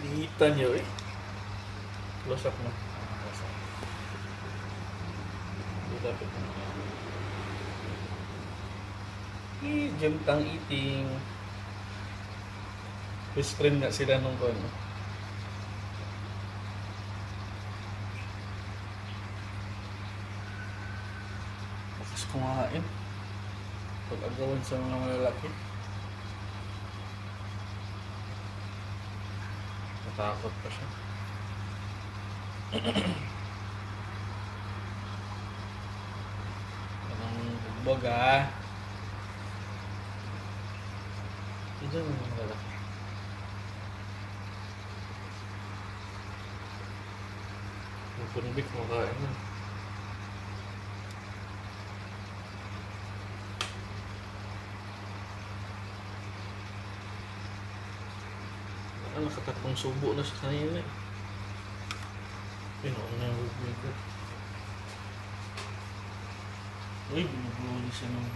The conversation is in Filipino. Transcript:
Kita niyo eh. Up na. Lapit na. Eh, jam tang eating. Best friend nga sila nung ano. Bakas kumain. Pag-agawan sa mga malalaki. Natakot pa siya. Anong bugbog ah. Ito mo yung lalaki. Mapunbik mo kain na. Ah, nakatatlong subo na sa kanila eh. Pinuon na yung bubig ko. Uy, binubulo siya ng